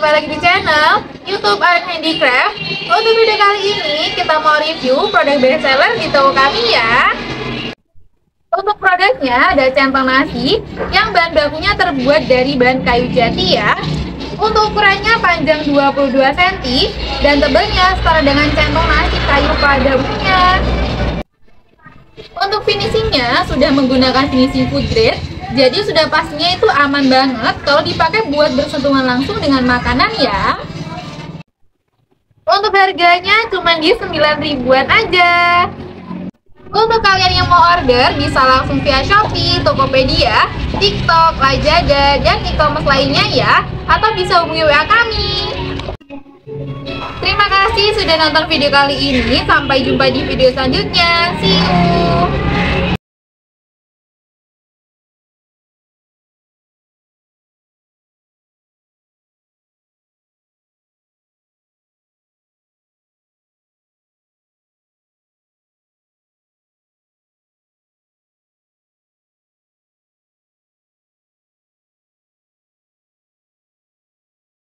lagi di channel YouTube Art Handicraft. Untuk video kali ini kita mau review produk bestseller di toko kami ya. Untuk produknya ada centong nasi yang bahan bakunya terbuat dari bahan kayu jati ya. Untuk ukurannya panjang 22 cm dan tebelnya setara dengan centong nasi kayu pada umumnya. Untuk finishingnya sudah menggunakan finishing food grade jadi sudah pastinya itu aman banget kalau dipakai buat bersentuhan langsung dengan makanan ya. Untuk harganya cuma di 9 ribuan aja. Untuk kalian yang mau order bisa langsung via Shopee, Tokopedia, TikTok, Lazada, dan e-commerce lainnya ya. Atau bisa hubungi WA kami. Terima kasih sudah nonton video kali ini. Sampai jumpa di video selanjutnya. See you.